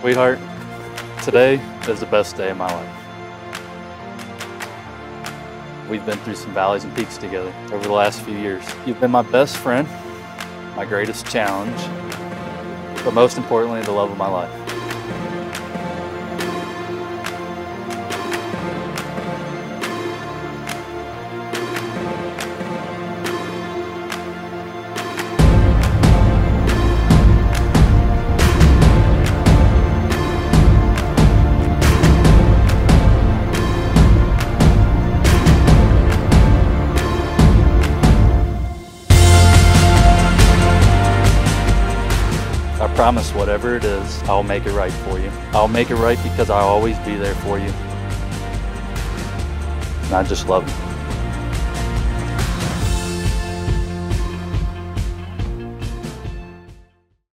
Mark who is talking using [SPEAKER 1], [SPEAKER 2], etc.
[SPEAKER 1] Sweetheart, today is the best day of my life. We've been through some valleys and peaks together over the last few years. You've been my best friend, my greatest challenge, but most importantly, the love of my life. I promise whatever it is, I'll make it right for you. I'll make it right because I'll always be there for you. And I just love you.